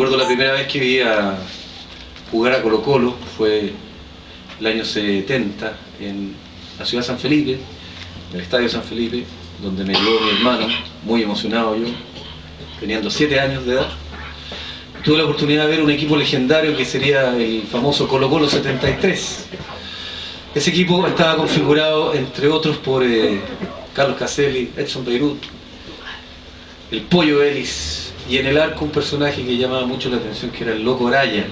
Recuerdo la primera vez que vi a jugar a Colo Colo, fue el año 70 en la ciudad de San Felipe, en el estadio San Felipe, donde me llevó mi hermano, muy emocionado yo, teniendo 7 años de edad. Tuve la oportunidad de ver un equipo legendario que sería el famoso Colo Colo 73. Ese equipo estaba configurado, entre otros, por eh, Carlos Caselli, Edson Beirut, el Pollo Ellis, y en el arco un personaje que llamaba mucho la atención, que era el Loco Araya,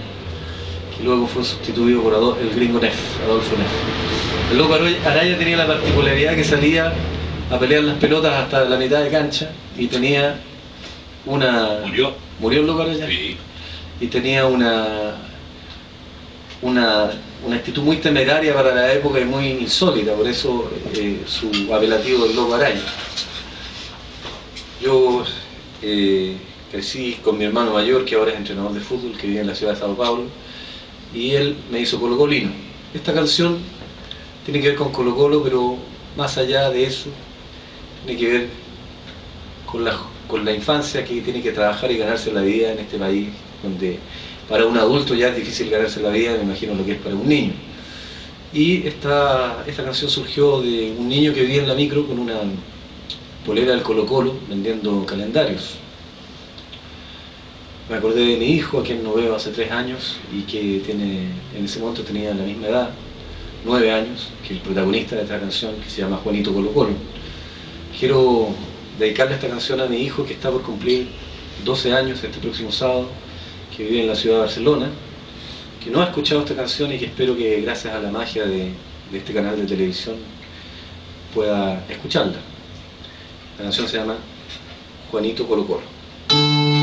que luego fue sustituido por el gringo Neff, Adolfo Neff. El Loco Araya tenía la particularidad que salía a pelear las pelotas hasta la mitad de cancha y tenía una... ¿Murió? ¿Murió el Loco Araya? Sí. Y tenía una, una, una actitud muy temeraria para la época y muy insólita, por eso eh, su apelativo del Loco Araya. Yo... Eh, crecí con mi hermano mayor, que ahora es entrenador de fútbol, que vive en la ciudad de Sao Paulo, y él me hizo Colo Colino. Esta canción tiene que ver con Colo Colo, pero más allá de eso, tiene que ver con la, con la infancia que tiene que trabajar y ganarse la vida en este país, donde para un adulto ya es difícil ganarse la vida, me imagino lo que es para un niño. Y esta, esta canción surgió de un niño que vivía en la micro con una polera del Colo Colo vendiendo calendarios me acordé de mi hijo, a quien no veo hace tres años y que tiene, en ese momento tenía la misma edad, nueve años, que el protagonista de esta canción, que se llama Juanito Colo Colo. Quiero dedicarle esta canción a mi hijo que está por cumplir 12 años este próximo sábado, que vive en la ciudad de Barcelona, que no ha escuchado esta canción y que espero que gracias a la magia de, de este canal de televisión pueda escucharla. La canción se llama Juanito Colo Colo.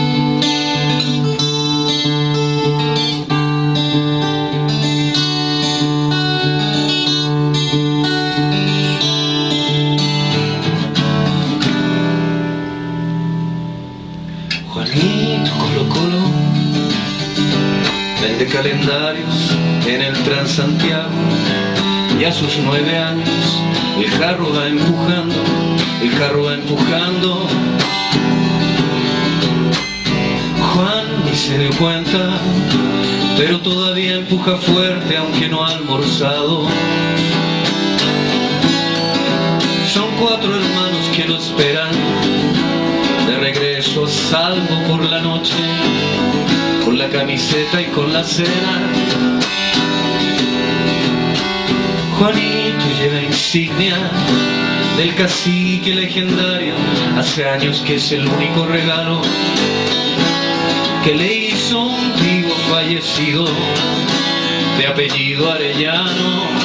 Vende calendarios en el Transantiago y a sus nueve años el carro va empujando, el carro va empujando. Juan ni se dio cuenta, pero todavía empuja fuerte aunque no ha almorzado. Son cuatro hermanos que lo esperan, salvo por la noche con la camiseta y con la cena. Juanito lleva insignia del cacique legendario, hace años que es el único regalo que le hizo un tío fallecido de apellido Arellano.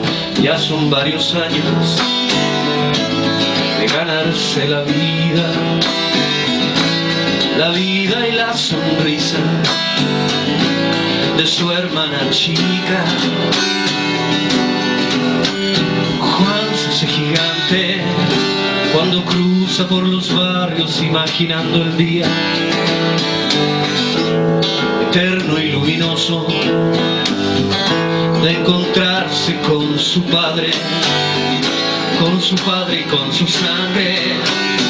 ya son varios años de ganarse la vida, la vida y la sonrisa de su hermana chica. Juan se hace gigante cuando cruza por los barrios imaginando el día eterno y luminoso de encontrarse con su padre, con su padre y con su sangre.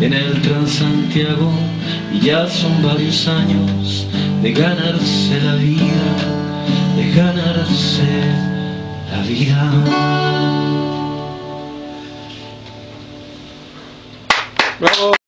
En el Transantiago y ya son varios años de ganarse la vida, de ganarse la vida. Bravo.